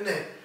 Isn't it?